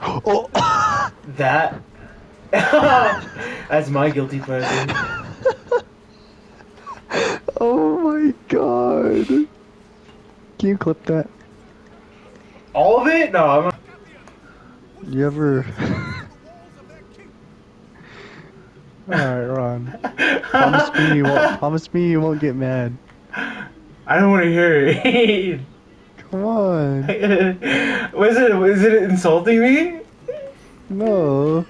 Oh. That. That's my guilty pleasure. oh my god. Can you clip that? All of it? No, I'm. Not... You ever? Alright, Ron. Promise me you won't. Promise me you won't get mad. I don't want to hear it. Come on. was it? Was it insulting me? No.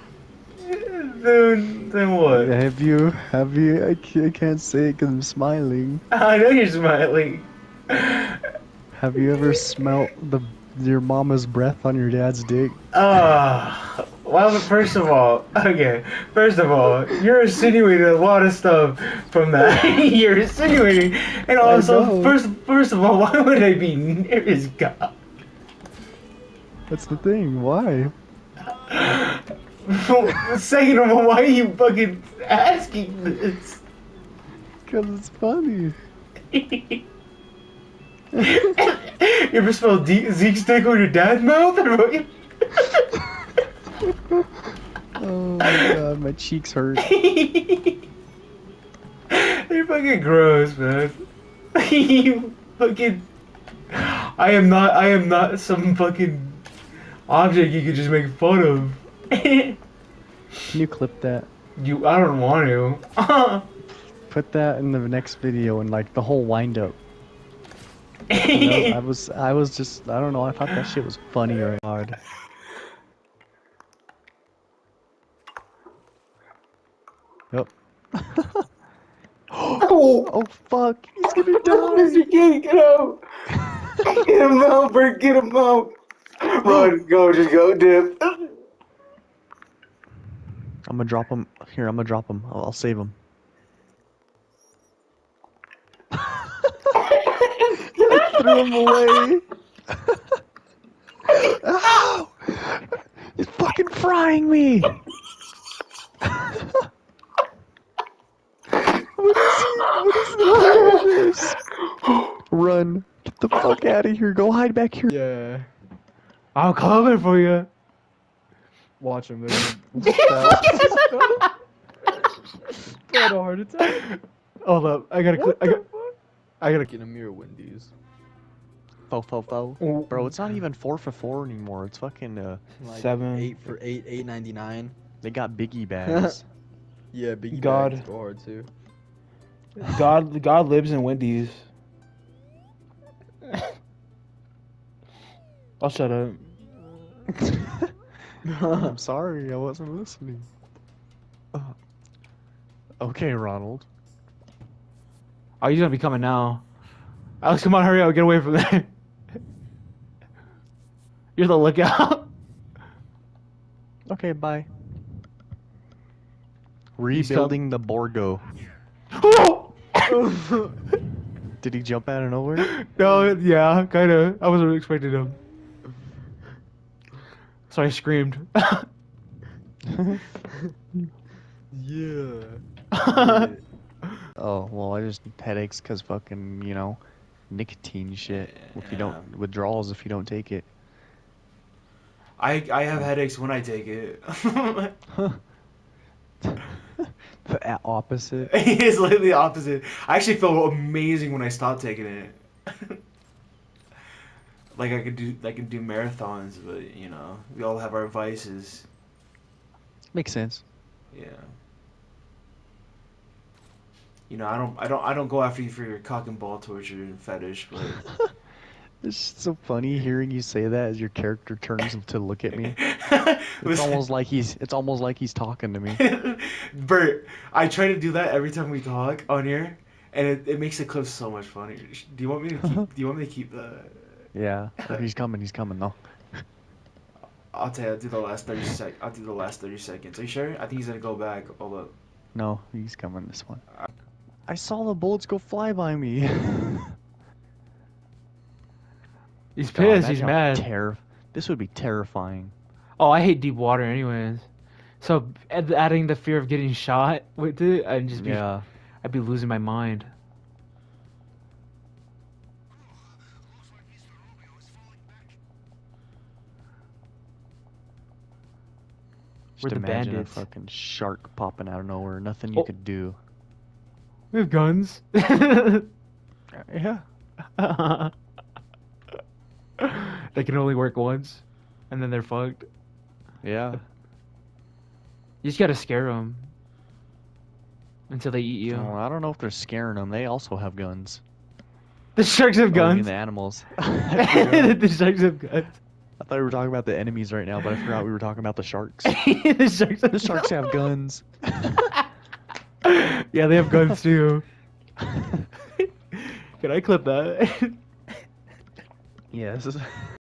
Then, then what? Have you? Have you? I can't, I can't say it because I'm smiling. I know you're smiling. Have you ever smelt the your mama's breath on your dad's dick? Ah. Well, first of all, okay. First of all, you're insinuating a lot of stuff from that. you're insinuating, and also, first, first of all, why would I be near his god? That's the thing. Why? Second of all, why are you fucking asking this? Because it's funny. you ever smell De- Zeke's dick on your dad's mouth? Oh my god, my cheeks hurt. You're fucking gross, man. you fucking. I am not. I am not some fucking object you could just make fun of. Can you clip that? you. I don't want to. Put that in the next video and like the whole wind up. You know, I was I was just I don't know, I thought that shit was funny or hard. Yep. oh, Oh fuck, he's gonna Mr. die. King, get out! Get him out, Bert. Get him out. Run, go, just go, dip. I'm gonna drop him here, I'm gonna drop him. I'll, I'll save him. I threw him away. Ow! He's fucking frying me. what is he? What is the point of this? Run! Get the fuck out of here! Go hide back here. Yeah. I'm coming for you. Watch him. They're gonna had a heart attack. Hold up, I gotta. Cl- What I got, I gotta Get a mirror Wendy's. Fo fo fo. Oh. Bro, it's not even four for four anymore. It's fucking uh. Like Seven. Eight for eight, eight ninety nine. They got biggie bags. Yeah, Biggie God. bags go hard too. God, God lives in Wendy's. I'll shut up. I'm sorry, I wasn't listening. Uh, okay, Ronald. Oh, he's gonna be coming now. Alex, come on, hurry up, get away from there. You're the lookout. Okay, bye. Rebuilding the Borgo. Did he jump out of nowhere? no, yeah, kind of. I wasn't expecting him. So I screamed. Yeah. oh, well, I just headaches because fucking, you know, nicotine shit. If you don't, withdrawals if you don't take it. I I have headaches when I take it. Opposite. it's literally the opposite. I actually feel amazing when I stop taking it. like I could do, I could do marathons, but you know, we all have our vices. Makes sense. Yeah. You know, I don't, I don't, I don't go after you for your cock and ball torture and fetish, but. It's so funny hearing you say that as your character turns to look at me. it's almost like he's it's almost like he's talking to me. Bert, I try to do that every time we talk on here, and it, it makes the clip so much funnier. Do you want me to keep? do you want me to keep the? Yeah. He's coming, he's coming though. I'll tell you. I'll do the last thirty sec. I'll do the last thirty seconds. Are you sure? I think he's gonna go back. Hold up. No, he's coming this one. Uh, I saw the bullets go fly by me. He's God, pissed. he's mad. Terri- this would be terrifying. oh, I hate deep water, anyways. So add- adding the fear of getting shot with it, I'd just be, Yeah. I'd be losing my mind. Just We're the imagine bandits. a fucking shark popping out of nowhere. Nothing you Oh. could do. We have guns. Yeah. they can only work once, and then they're fucked. Yeah. You just gotta scare them until they eat you. Well, I don't know if they're scaring them. They also have guns. the sharks have Oh, you mean guns. the animals. The sharks have guns. I thought we were talking about the enemies right now, but I forgot we were talking about the sharks. the sharks have The sharks have guns. yeah, they have guns too. Can I clip that? yes.